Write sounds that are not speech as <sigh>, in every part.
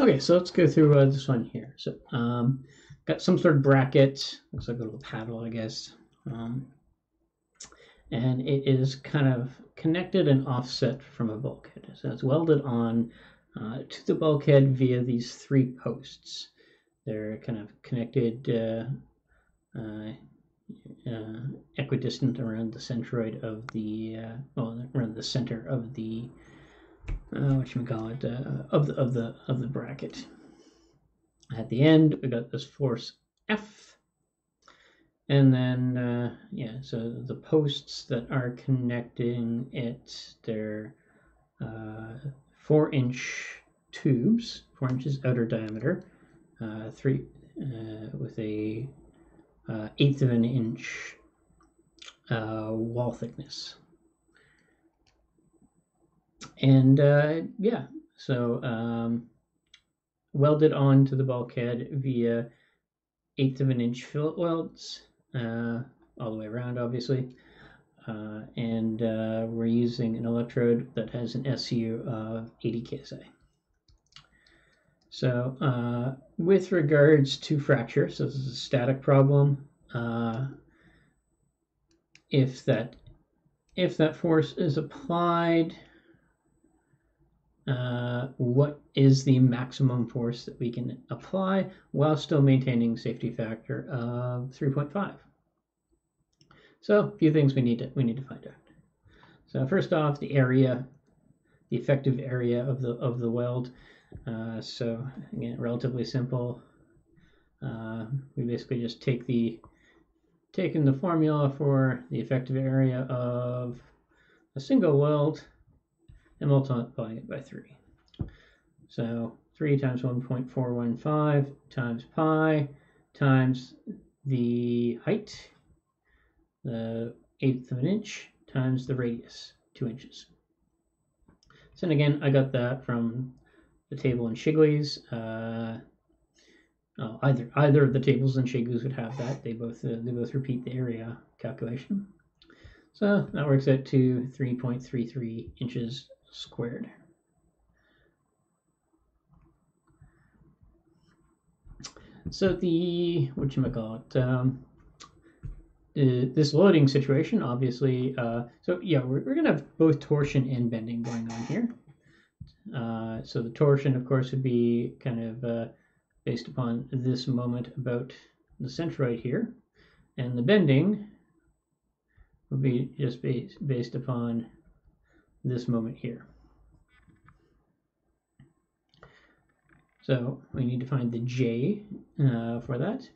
Okay, so let's go through uh, this one here. So, um, got some sort of bracket. Looks like a little paddle, I guess. Um, and it is kind of connected and offset from a bulkhead. So it's welded on uh, to the bulkhead via these three posts. They're kind of connected uh, uh, uh equidistant around the centroid of the, uh, well, around the center of the, uh, what you call it, of the of the of the bracket. At the end, we got this force F and then, uh, yeah, so the posts that are connecting it, they're uh, four inch tubes, four inches outer diameter, uh, three uh, with a uh, eighth of an inch uh, wall thickness. And yeah, so um, welded onto the bulkhead via eighth of an inch fillet welds uh, all the way around, obviously. Uh, and uh, we're using an electrode that has an SU of 80 KSI. So uh, with regards to fracture, so this is a static problem. Uh, if that if that force is applied, uh, what is the maximum force that we can apply while still maintaining safety factor of 3.5. So a few things we need to we need to find out. So first off, the area, the effective area of the of the weld. Uh, so again, relatively simple. Uh, we basically just take the taken the formula for the effective area of a single weld and multiplying it by 3. So 3 times 1.415 times pi times the height, the eighth of an inch, times the radius, 2 inches. So and again, I got that from the table in Shigley's. Uh, oh, either either of the tables in Shigley's would have that. They both uh, they both repeat the area calculation. So that works out to 3.33 inches squared. So the, what you call it, um, this loading situation, obviously, uh, so yeah, we're, we're going to have both torsion and bending going on here. Uh, so the torsion, of course, would be kind of uh, based upon this moment about the centroid here. And the bending would be just based, based upon this moment here. So we need to find the J uh, for that.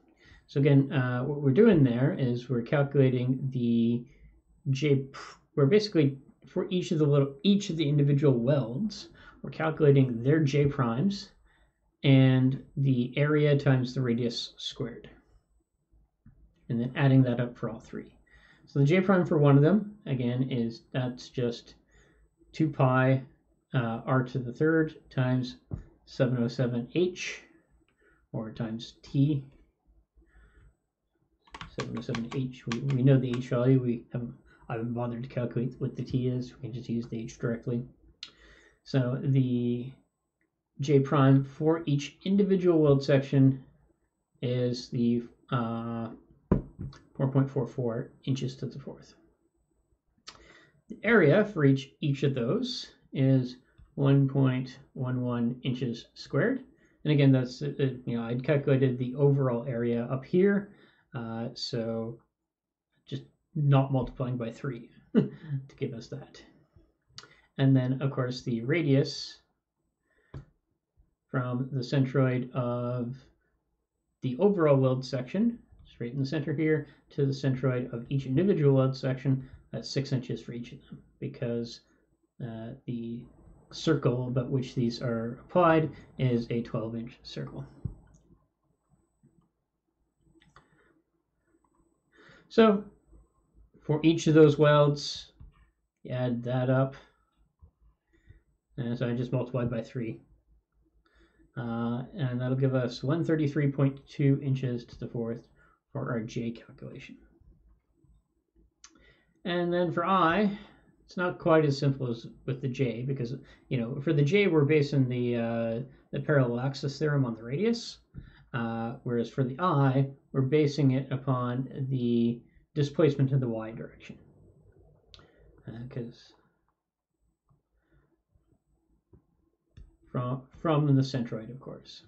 So again, uh, what we're doing there is we're calculating the J. We're basically for each of the little each of the individual welds, we're calculating their J primes and the area times the radius squared, and then adding that up for all three. So the J prime for one of them again is that's just 2 pi uh, r to the third times 707h or times t. 707h we, we know the h value. We haven't I haven't bothered to calculate what the t is. We can just use the h directly. So the j prime for each individual weld section is the uh, 4.44 inches to the fourth the area for each, each of those is 1.11 inches squared. And again, that's, uh, uh, you know, I'd calculated the overall area up here. Uh, so just not multiplying by three <laughs> to give us that. And then, of course, the radius from the centroid of the overall weld section, straight in the center here, to the centroid of each individual weld section, that's six inches for each of them because uh, the circle about which these are applied is a 12 inch circle. So for each of those welds, you add that up. And so I just multiplied by 3. Uh, and that'll give us 133.2 inches to the fourth for our J calculation. And then for I, it's not quite as simple as with the j because you know for the j we're basing the uh, the parallel axis theorem on the radius, uh, whereas for the i we're basing it upon the displacement in the y direction. Because uh, from from the centroid, of course.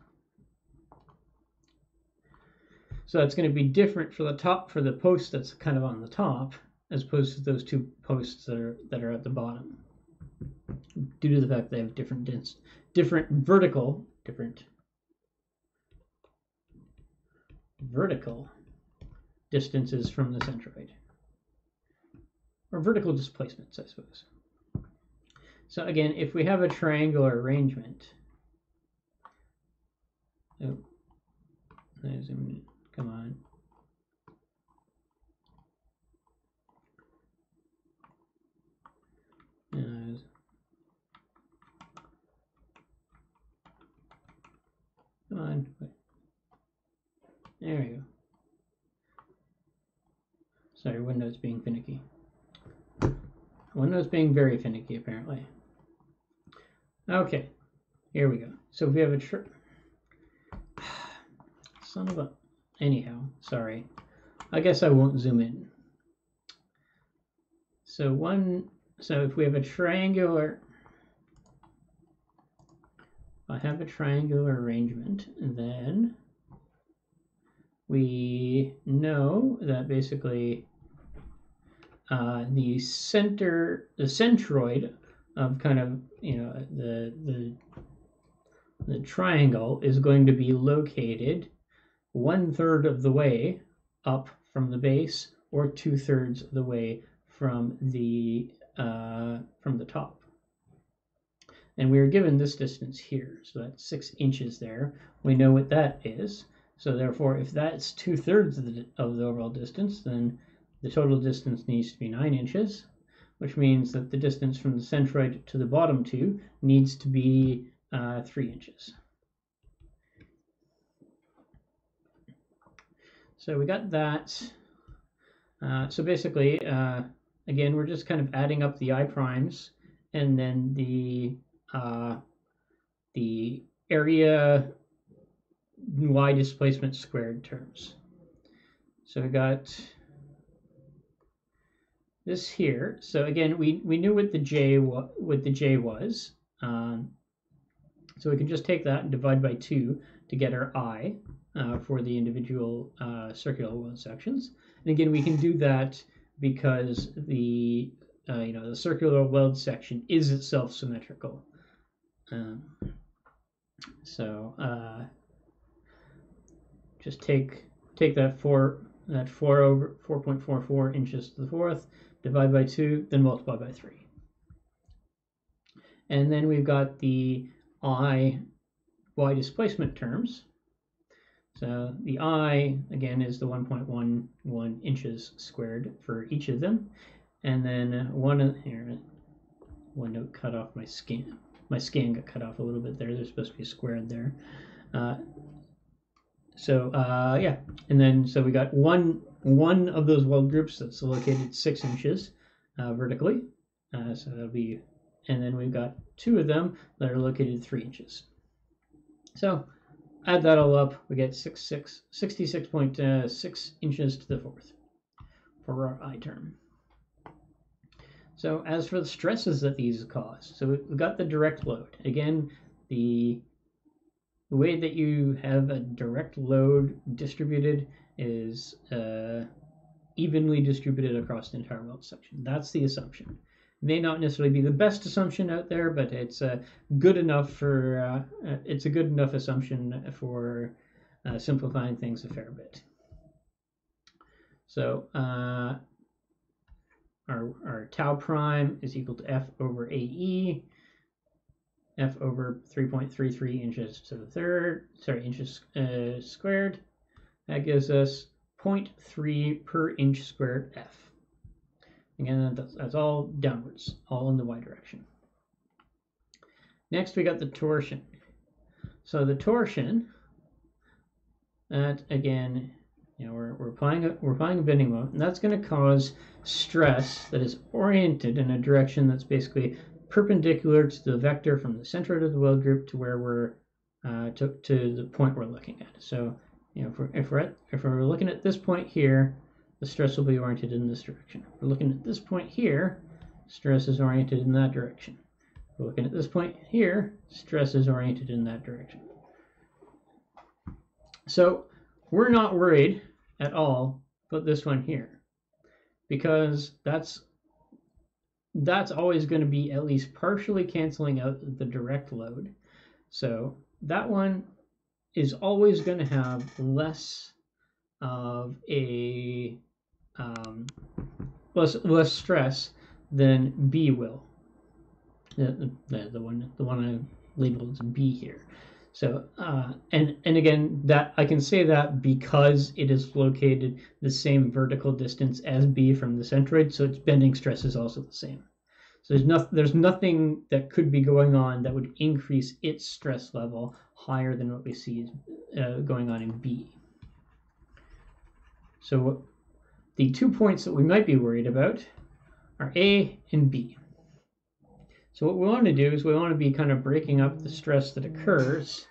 So that's going to be different for the top for the post that's kind of on the top as opposed to those two posts that are that are at the bottom due to the fact they have different different vertical different vertical distances from the centroid. Or vertical displacements I suppose. So again if we have a triangular arrangement oh, come on Come on. There we go. Sorry, Windows being finicky. Windows being very finicky, apparently. Okay, here we go. So if we have a tr <sighs> son of a anyhow, sorry. I guess I won't zoom in. So one so if we have a triangular, I have a triangular arrangement, then we know that basically uh, the center, the centroid of kind of, you know, the, the, the triangle is going to be located one third of the way up from the base or two thirds of the way from the uh, from the top. And we are given this distance here, so that's six inches there. We know what that is. So therefore, if that's two thirds of the, of the overall distance, then the total distance needs to be nine inches, which means that the distance from the centroid to the bottom two needs to be uh, three inches. So we got that. Uh, so basically, uh, Again, we're just kind of adding up the i primes and then the uh, the area y displacement squared terms. So we got this here. So again, we, we knew what the j what the j was. Um, so we can just take that and divide by 2 to get our i uh, for the individual uh, circular sections. And again, we can do that because the uh, you know the circular weld section is itself symmetrical. Um, so uh, just take take that four that four over four point four four inches to the fourth, divide by two, then multiply by three. And then we've got the I y displacement terms. So the I, again, is the 1.11 inches squared for each of them. And then one, of here, one note cut off my scan. My scan got cut off a little bit there. There's supposed to be a squared there. Uh, so uh, yeah, and then so we got one one of those weld groups that's located six inches uh, vertically. Uh, so that'll be, and then we've got two of them that are located three inches. So add that all up, we get 66.6 uh, inches to the fourth for our I term. So as for the stresses that these cause, so we've got the direct load. Again, the, the way that you have a direct load distributed is uh, evenly distributed across the entire weld section. That's the assumption may not necessarily be the best assumption out there, but it's uh, good enough for uh, uh, it's a good enough assumption for uh, simplifying things a fair bit. So uh, our our tau prime is equal to f over ae, f over 3.33 inches to the third, sorry, inches uh, squared. That gives us 0.3 per inch squared f. Again, that's, all downwards, all in the y direction. Next, we got the torsion. So the torsion, that again You know, we're, we're applying a we're applying a bending moment, and that's going to cause stress that is oriented in a direction that's basically perpendicular to the vector from the center of the weld group to where we're uh, to, to the point we're looking at. So, you know, if we're if we're, at, if we're looking at this point here, the stress will be oriented in this direction. We're looking at this point here, stress is oriented in that direction. We're looking at this point here, stress is oriented in that direction. So we're not worried at all about this one here because that's that's always going to be at least partially canceling out the direct load. So that one is always going to have less of a um, less less stress than B will. The, the, the one the one I labeled as B here. So uh, and and again that I can say that because it is located the same vertical distance as B from the centroid, so its bending stress is also the same. So there's nothing there's nothing that could be going on that would increase its stress level higher than what we see uh, going on in B. So the two points that we might be worried about are A and B. So what we want to do is we want to be kind of breaking up the stress that occurs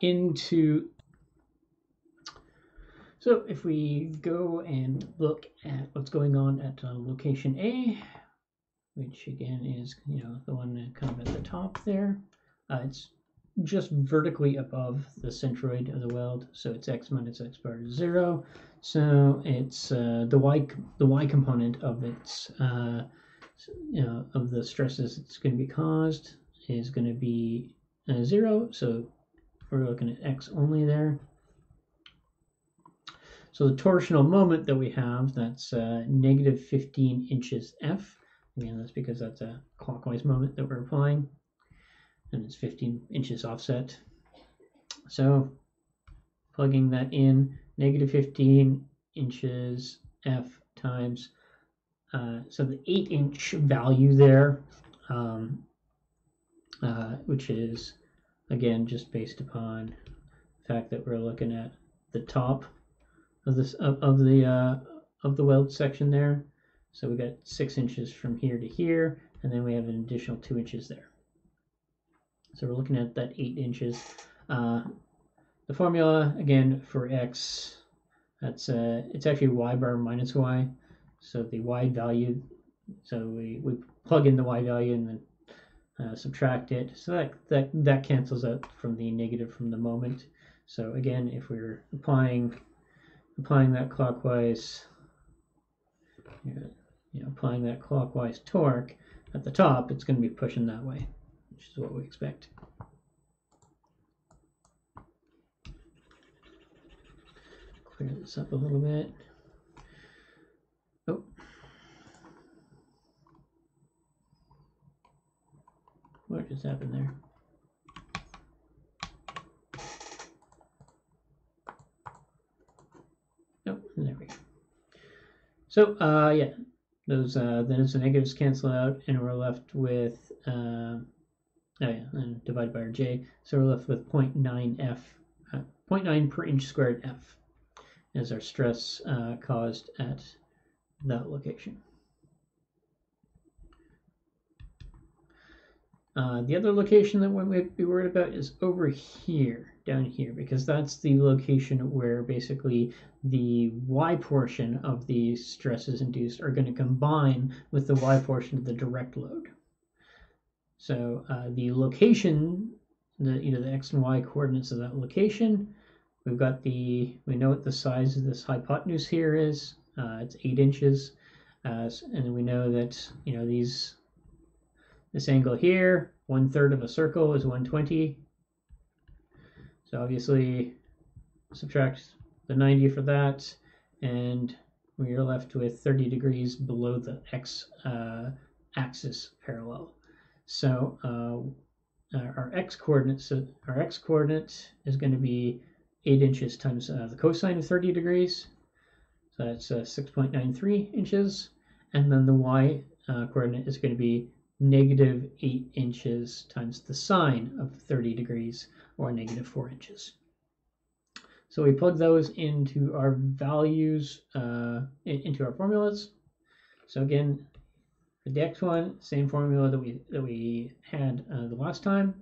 into so if we go and look at what's going on at uh, location A, which again is you know the one kind of at the top there, uh, it's just vertically above the centroid of the weld, so it's x minus x bar is zero. So it's uh, the y the y component of its uh, you know, of the stresses it's going to be caused is going to be uh, zero. So we're looking at x only there. So the torsional moment that we have, that's uh, negative 15 inches F. Again, that's because that's a clockwise moment that we're applying. And it's 15 inches offset. So plugging that in, negative 15 inches F times uh, so the eight inch value there, um, uh, which is again just based upon the fact that we're looking at the top of this of, of the uh, of the weld section there. So we got six inches from here to here, and then we have an additional two inches there. So we're looking at that eight inches. Uh, the formula again for x, that's uh, it's actually y bar minus y. So the y value, so we, we plug in the y value and then uh, subtract it. So that, that, that cancels out from the negative from the moment. So again, if we're applying applying that clockwise, you know, applying that clockwise torque at the top, it's going to be pushing that way, which is what we expect. Clear this up a little bit. Oh. What just happened there? Oh, there we go. So, uh, yeah, those uh, then it's the negatives cancel out, and we're left with uh, oh and divided by our j, so we're left with 0.9 f, uh, 0.9 per inch squared f, as our stress uh, caused at that location. Uh, the other location that we might be worried about is over here, down here, because that's the location where basically the y portion of the stresses induced are going to combine with the y portion of the direct load. So uh, the location, the you know the x and y coordinates of that location, we've got the we know what the size of this hypotenuse here is. Uh, it's eight inches, uh, and we know that you know these this angle here, one third of a circle is 120. So obviously subtract the 90 for that, and we are left with 30 degrees below the x uh, axis parallel. So uh, our x coordinates, our x coordinate is going to be 8 inches times uh, the cosine of 30 degrees, so that's uh, 6.93 inches. And then the y uh, coordinate is going to be negative 8 inches times the sine of 30 degrees, or negative 4 inches. So we plug those into our values, uh, into our formulas. So again, the x one, same formula that we that we had uh, the last time.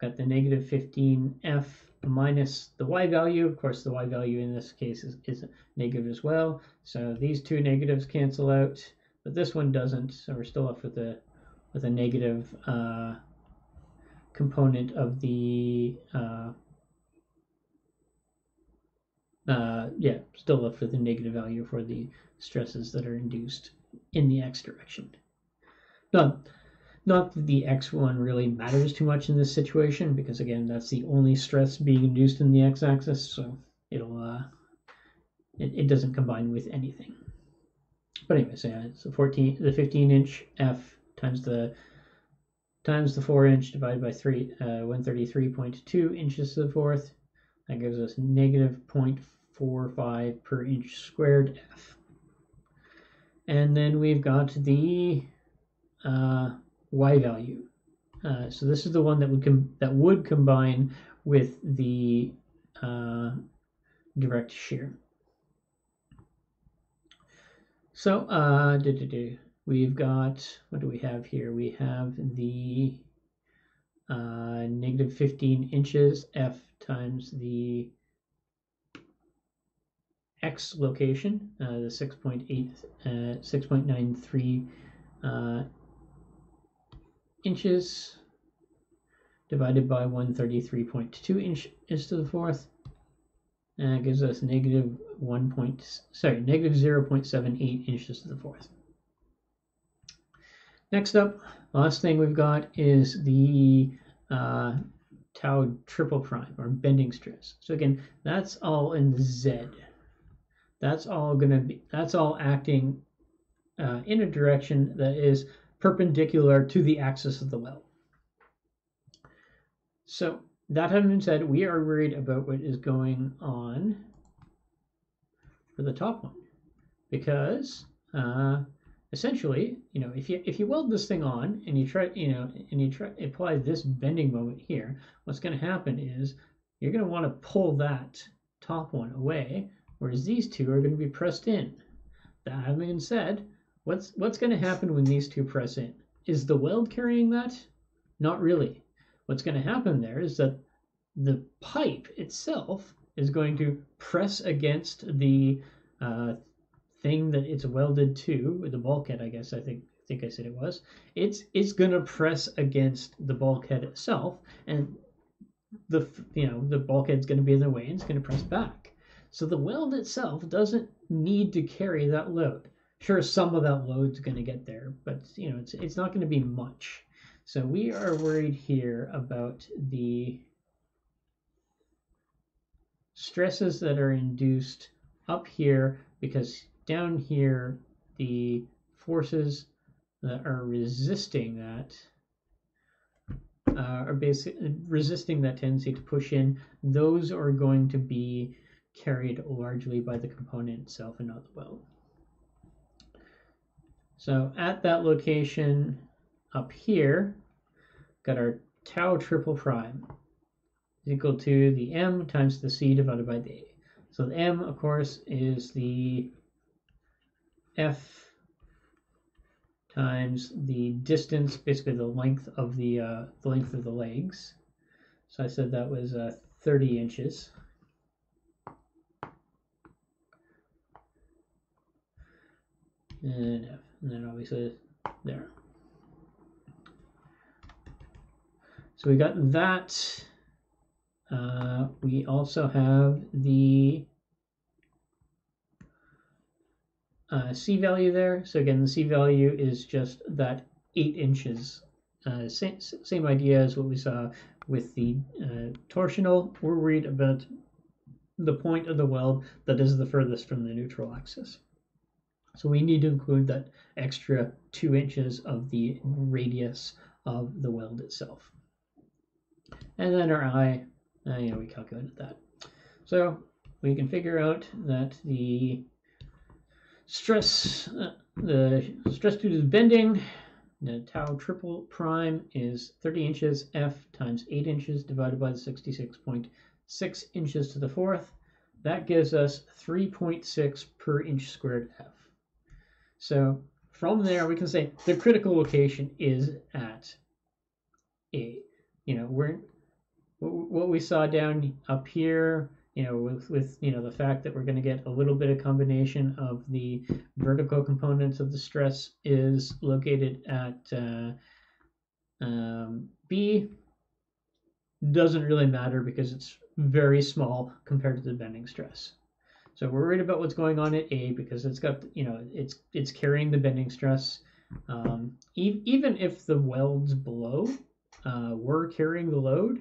Got the negative 15f minus the y value. Of course, the y value in this case is, is negative as well. So these two negatives cancel out, but this one doesn't. So we're still left with a with a negative uh, component of the uh, uh, yeah, still left with a negative value for the stresses that are induced in the x direction. Not, not that the x1 really matters too much in this situation, because again, that's the only stress being induced in the x-axis, so it'll uh, it, it doesn't combine with anything. But anyway, so yeah, it's a 14, the 15 inch f times the times the 4 inch divided by 3, uh, 133.2 inches to the fourth. That gives us negative 0.45 per inch squared f. And then we've got the uh, y value. Uh, so this is the one that would com that would combine with the uh, direct shear. So uh, we've got what do we have here? We have the uh, negative 15 inches f times the x location, uh, the 6.8, uh, 6.93 uh, inches divided by 133.2 inches to the fourth. And that gives us negative 1 point, sorry, negative 0.78 inches to the fourth. Next up, last thing we've got is the uh, tau triple prime or bending stress. So again, that's all in the Z. That's all going to be, that's all acting uh, in a direction that is perpendicular to the axis of the well. So that having been said, we are worried about what is going on for the top one because uh, essentially, you know, if you if you weld this thing on and you try, you know, and you try apply this bending moment here, what's going to happen is you're going to want to pull that top one away, whereas these two are going to be pressed in. That having been said, What's what's going to happen when these two press in? Is the weld carrying that? Not really. What's going to happen there is that the pipe itself is going to press against the uh, thing that it's welded to, the bulkhead, I guess I think I think I said it was. It's it's going to press against the bulkhead itself, and the you know the bulkhead's going to be in the way and it's going to press back. So the weld itself doesn't need to carry that load sure some of that load's going to get there, but you know it's it's not going to be much. So we are worried here about the stresses that are induced up here because down here the forces that are resisting that uh, are basically resisting that tendency to push in. Those are going to be carried largely by the component itself and not the weld. So at that location up here, got our tau triple prime is equal to the m times the c divided by the a. So the m, of course, is the f times the distance, basically the length of the uh, the length of the legs. So I said that was uh, 30 inches. And f and then obviously there. So we got that. Uh, we also have the uh, C value there. So again, the C value is just that eight inches. Uh, same, same idea as what we saw with the uh, torsional. We're worried about the point of the weld that is the furthest from the neutral axis. So we need to include that extra two inches of the radius of the weld itself. And then our I, uh, know, we calculated that. So we can figure out that the stress, uh, the stress due to bending, the tau triple prime is 30 inches F times 8 inches divided by the 66.6 inches to the fourth. that gives us 3.6 per inch squared F. So from there, we can say the critical location is at A. You know, we're what we saw down up here, you know, with, with you know the fact that we're going to get a little bit of combination of the vertical components of the stress is located at uh, um, B doesn't really matter because it's very small compared to the bending stress. So we're worried about what's going on at A because it's got, you know, it's it's carrying the bending stress. Um, e even if the welds below uh, were carrying the load,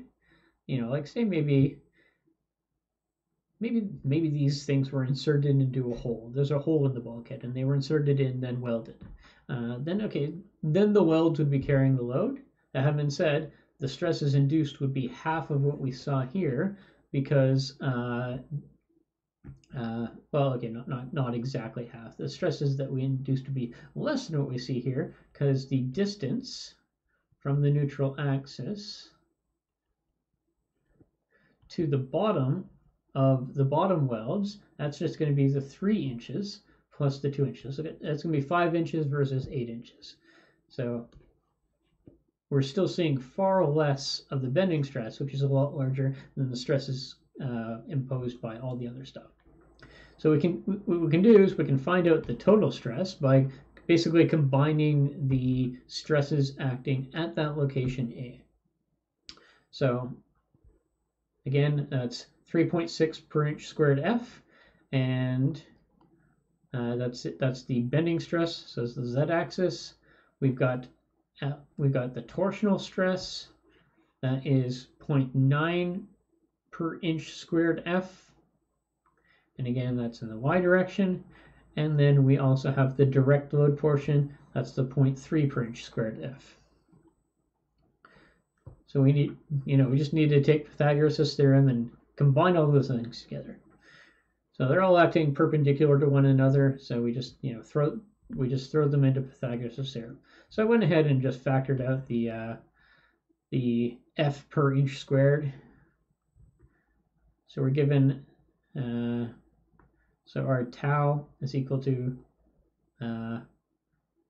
you know, like say maybe maybe maybe these things were inserted into a hole. There's a hole in the bulkhead and they were inserted in then welded. Uh, then okay, then the welds would be carrying the load. That having said, the stresses induced would be half of what we saw here because uh, uh, well, okay, not, not, not exactly half. The stresses that we induce to be less than what we see here because the distance from the neutral axis to the bottom of the bottom welds, that's just going to be the three inches plus the two inches. So that's going to be five inches versus eight inches. So we're still seeing far less of the bending stress, which is a lot larger than the stresses uh, imposed by all the other stuff. So we can what we can do is we can find out the total stress by basically combining the stresses acting at that location A. So again, that's 3.6 per inch squared F, and uh, that's it. That's the bending stress. So it's the z-axis. We've got uh, we've got the torsional stress, that is 0.9 per inch squared F. And again, that's in the Y direction. And then we also have the direct load portion, that's the 0.3 per inch squared F. So we need, you know, we just need to take Pythagoras' theorem and combine all those things together. So they're all acting perpendicular to one another. So we just, you know, throw we just throw them into Pythagoras' theorem. So I went ahead and just factored out the uh, the f per inch squared. So we're given, uh, so our tau is equal to uh,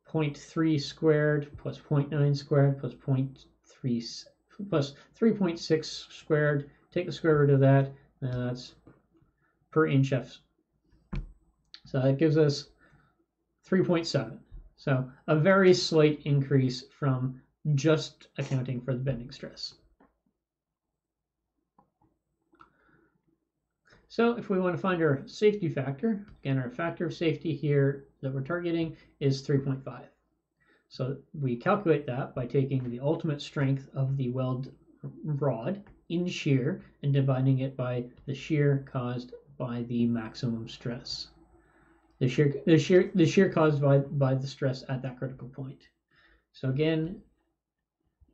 0.3 squared plus 0.9 squared plus 0.3 plus 3.6 squared. Take the square root of that, and that's per inch f. So that gives us 3.7. So a very slight increase from just accounting for the bending stress. So if we want to find our safety factor, again, our factor of safety here that we're targeting is 3.5. So we calculate that by taking the ultimate strength of the weld rod in shear and dividing it by the shear caused by the maximum stress the shear the shear the shear caused by by the stress at that critical point. So again,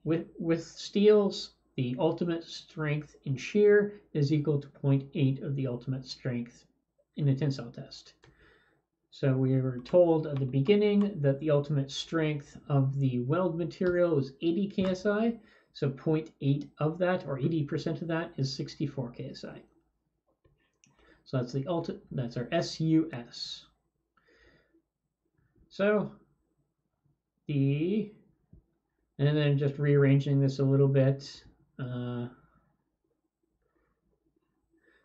with with steels, the ultimate strength in shear is equal to 0.8 of the ultimate strength in the tensile test. So we were told at the beginning that the ultimate strength of the weld material is 80 ksi. So 0.8 of that, or 80% of that, is 64 ksi. So that's the ultimate. That's our SUS. So the, and then just rearranging this a little bit, uh,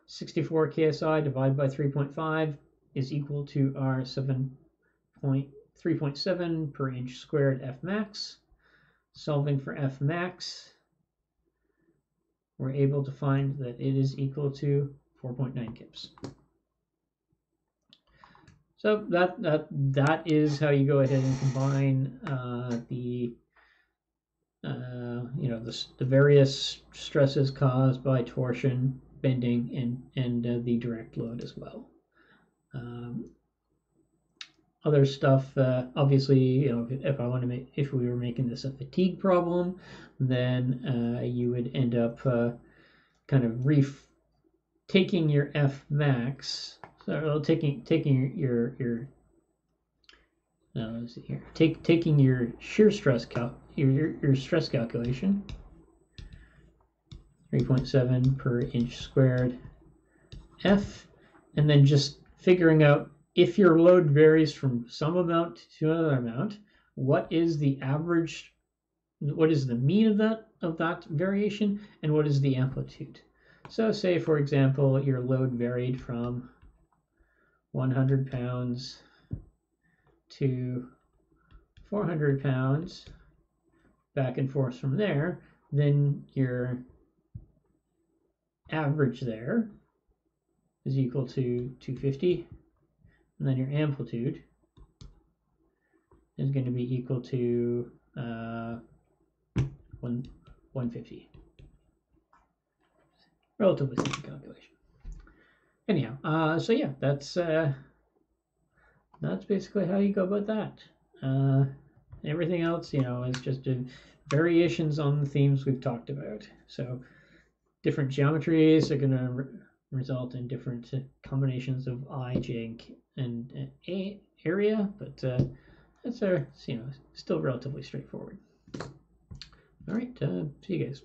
64 KSI divided by 3.5 is equal to our 7.3.7 per inch squared F max. Solving for F max, we're able to find that it is equal to 4.9 kips. So that that that is how you go ahead and combine uh, the uh, you know the, the various stresses caused by torsion, bending, and and uh, the direct load as well. Um, other stuff, uh, obviously, you know, if, if, I want to make, if we were making this a fatigue problem, then uh, you would end up uh, kind of ref taking your F max so taking taking your your uh, let's see here. Take taking your shear stress cal your, your, stress calculation. 3.7 per inch squared F and then just figuring out if your load varies from some amount to another amount, what is the average, what is the mean of that of that variation, and what is the amplitude. So say, for example, your load varied from 100 pounds to 400 pounds back and forth from there, then your average there is equal to 250, and then your amplitude is going to be equal to uh, one, 150. Relatively simple calculation. Anyhow, uh, so yeah, that's uh, that's basically how you go about that. Uh, everything else, you know, is just variations on the themes we've talked about. So different geometries are going to re result in different combinations of i, j, and, and a area, but uh, that's our, you know, still relatively straightforward. All right, uh, see you guys.